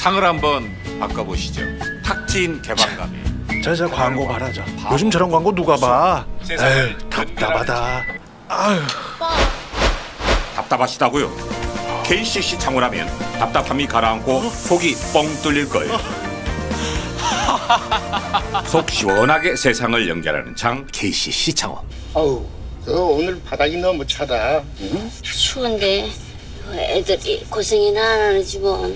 창을 한번 바꿔보시죠. 탁 트인 개방감이. 자, 자 광고 저. 요즘 저런 광고 누가 봐? 에휴, 답답하다. 아휴. 답답하시다고요? KCC 창호라면 답답함이 가라앉고 속이 뻥 뚫릴 거예요. 속 시원하게 세상을 연결하는 창 KCC 창호. 아우, 저 오늘 바닥이 너무 차다. 응? 추운데 애들이 고생이나 하는지 뭐.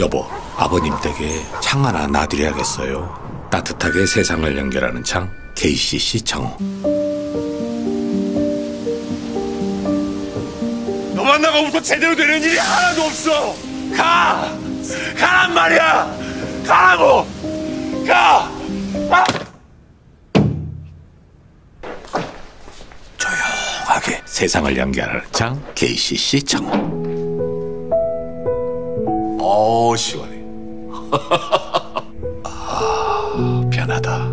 여보, 아버님 댁에 창 하나 놔드려야겠어요. 따뜻하게 세상을 연결하는 창 KCC 창호. 너 만나고부터 제대로 되는 일이 하나도 없어. 가, 가란 말이야. 가라고. 가. 아! 조용하게 세상을 연결하는 창 KCC 창호. 어 시원해. 아, 편하다.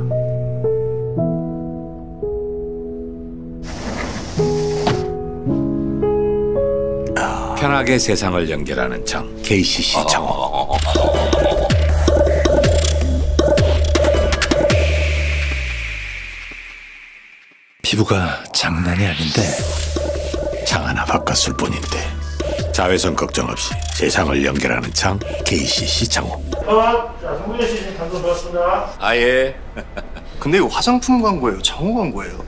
아, 편하게 세상을 연결하는 창 KCC 창호. 피부가 장난이 아닌데 창 하나 바꿨을 뿐인데 자외선 걱정 없이 세상을 연결하는 창 KCC 창호. 아예. 근데 이거 화장품 광고예요, 장호 광고예요.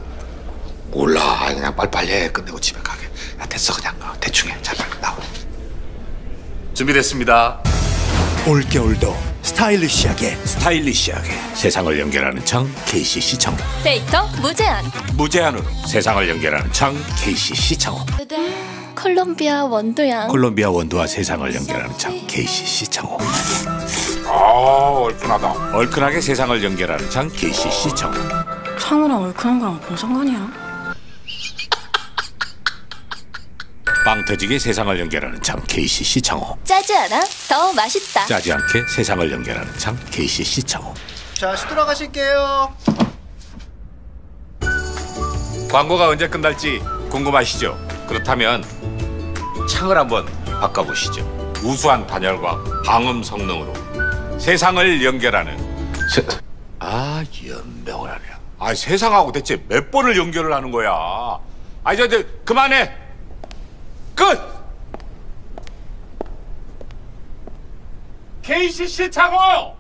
몰라. 그냥 빨리빨리 해. 끝내고 집에 가게. 야 됐어 그냥. 어, 대충 해 자 빨리 나와. 준비됐습니다. 올겨울도 스타일리시하게 스타일리시하게 세상을 연결하는 창 KCC 창호. 데이터 무제한. 무제한으로 세상을 연결하는 창 KCC 창호 콜롬비아 원도양 콜롬비아 원두와 세상을 연결하는 창 KCC 창호 아 얼큰하다. 얼큰하게 세상을 연결하는 창 KCC 창호 창호랑 얼큰한 거랑 뭔 상관이야 빵 터지게 세상을 연결하는 창 KCC 창호 짜지 않아? 더 맛있다 짜지 않게 세상을 연결하는 창 KCC 창호 자, 시들어가실게요. 광고가 언제 끝날지 궁금하시죠? 그렇다면 창을 한번 바꿔보시죠. 우수한 단열과 방음 성능으로 세상을 연결하는 세... 아 연병을 하네. 아 세상하고 대체 몇 번을 연결을 하는 거야? 아 이제, 이제 그만해. 끝. KCC 창호.